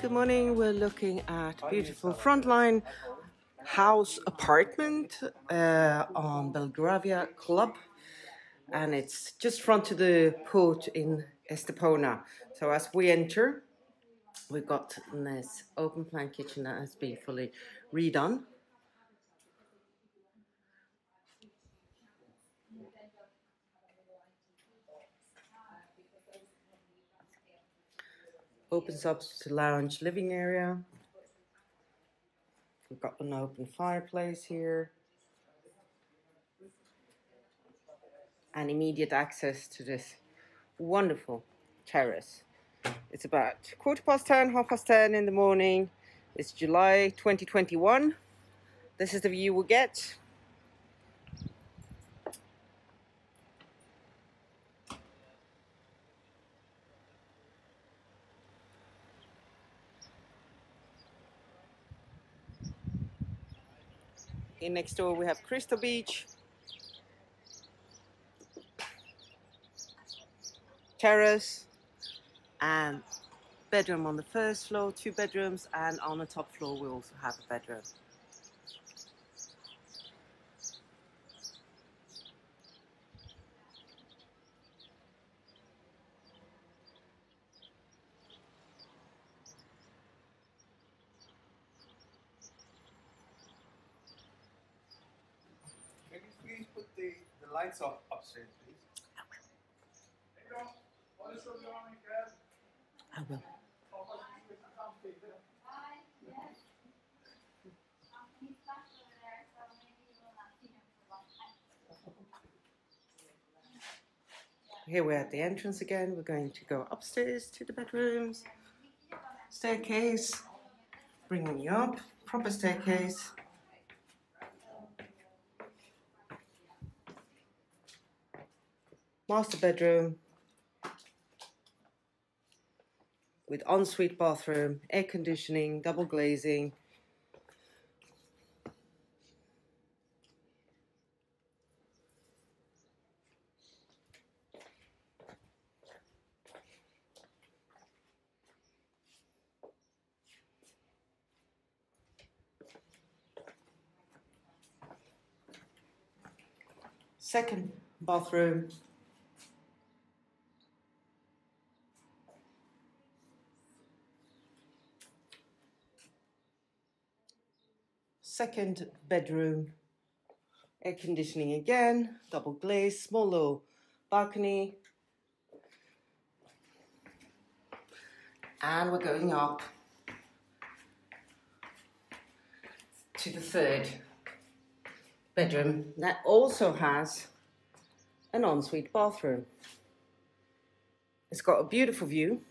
Good morning. We're looking at beautiful frontline house apartment uh, on Belgravia Club, and it's just front to the port in Estepona. So as we enter, we've got this open plan kitchen that has been fully redone. Opens up to lounge living area. We've got an open fireplace here. And immediate access to this wonderful terrace. It's about quarter past 10, half past 10 in the morning. It's July 2021. This is the view we get. In next door we have Crystal Beach. Terrace and bedroom on the first floor, two bedrooms, and on the top floor we also have a bedroom. Lights off upstairs, please. I will. Here we're at the entrance again. We're going to go upstairs to the bedrooms. Staircase, bringing you up. Proper staircase. Master bedroom with ensuite bathroom, air conditioning, double glazing. Second bathroom second bedroom, air conditioning again, double glaze, small little balcony. And we're going up to the third bedroom that also has an ensuite bathroom. It's got a beautiful view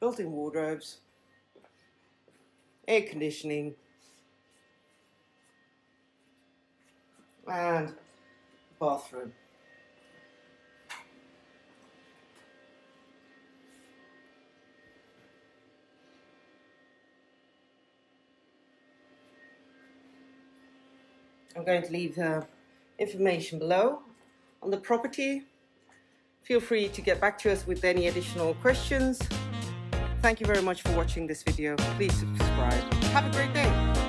built-in wardrobes, air conditioning, and bathroom. I'm going to leave the information below on the property. Feel free to get back to us with any additional questions. Thank you very much for watching this video. Please subscribe. Have a great day.